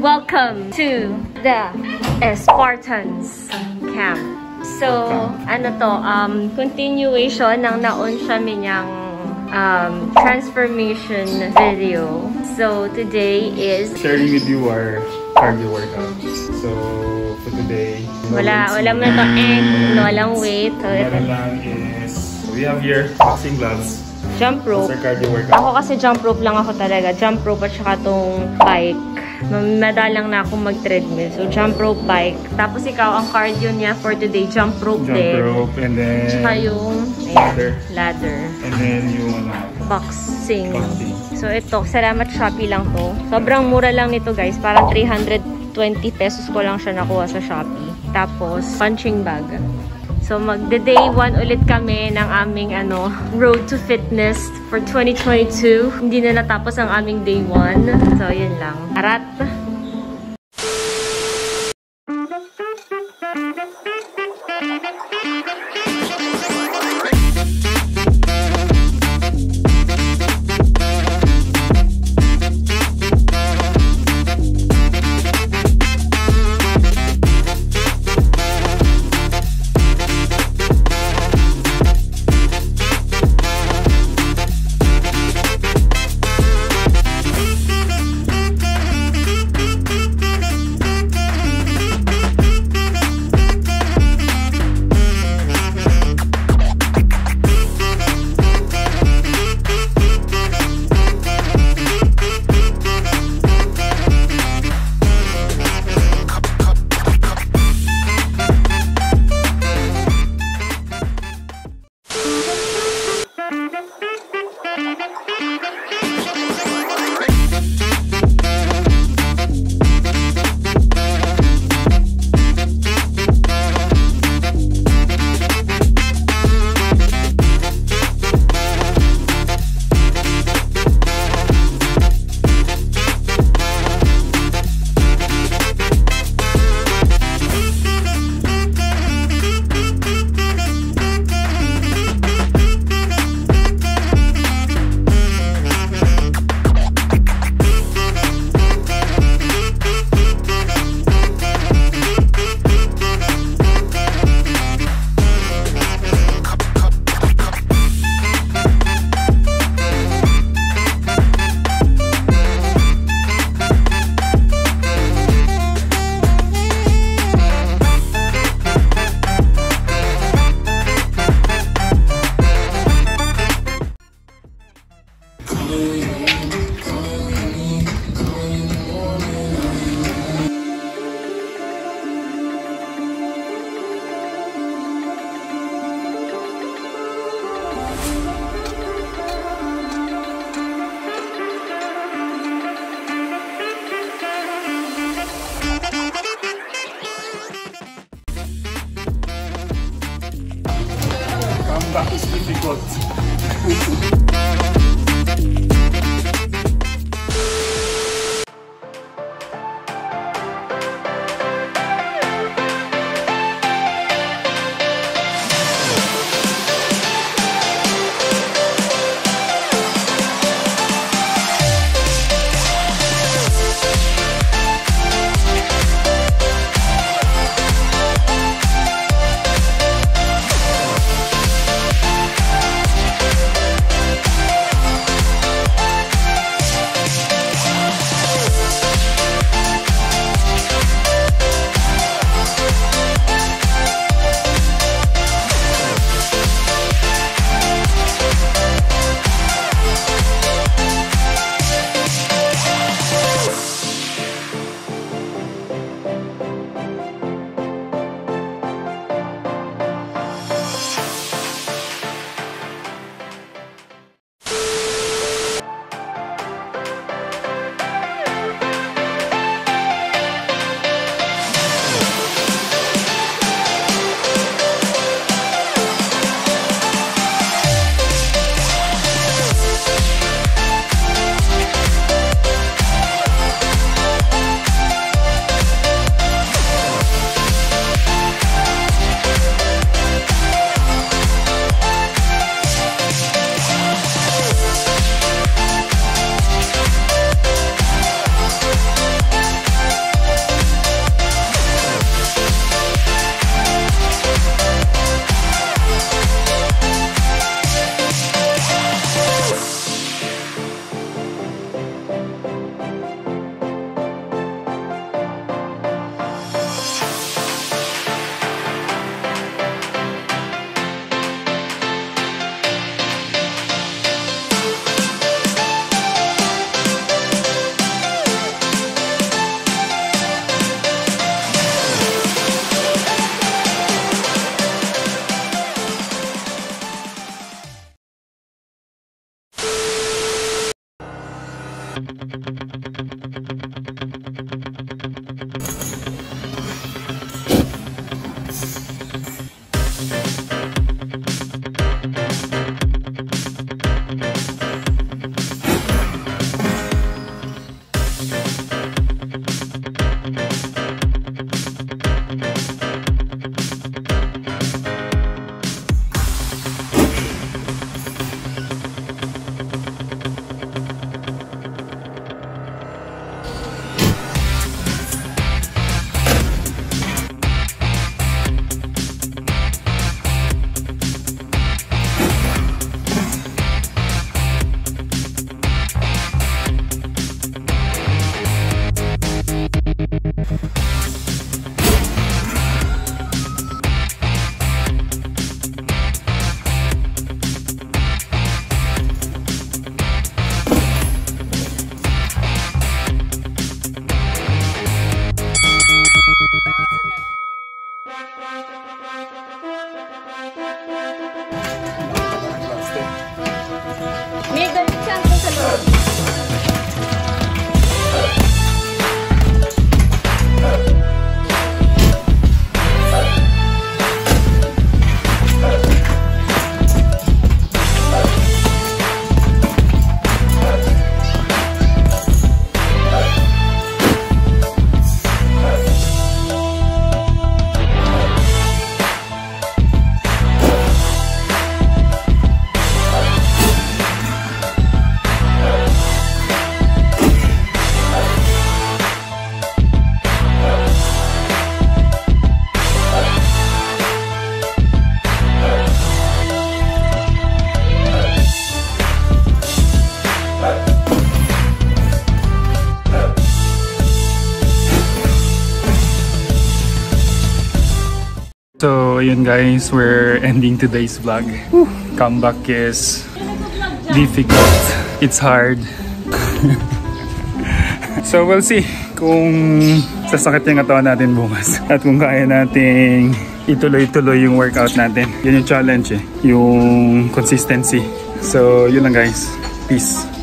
Welcome to the Spartans camp. So, ano to, um, continuation ng naon siya minyang um, transformation video. So, today is... Sharing with you our cardio workout. So, for today... Wala, wala mo na to egg, no, walang weight. So, ito lang is, we have here boxing gloves jump rope. Ako kasi jump rope lang ako talaga. Jump rope at saka tong bike. Madalang na akong mag-treadmill. So, jump rope, bike. Tapos ikaw, ang cardio niya for today, jump rope Jump din. rope and then... Tsaka yung ayan, Ladder. ladder. And then yung ano, Boxing. boxing. So, ito. Salamat Shopee lang to. Sobrang mura lang nito, guys. Parang 320 pesos ko lang siya nakuha sa Shopee. Tapos, punching bag. So, magde-day 1 ulit kami ng aming ano, road to fitness for 2022. Hindi na natapos ang aming day 1. So, yun lang. Arat! So, ayun guys, we're ending today's vlog. Comeback is difficult. It's hard. so, we'll see kung sasakit yung katawan natin bukas. At kung kaya nating ituloy-tuloy yung workout natin. Yun yung challenge eh. Yung consistency. So, yun lang guys. Peace.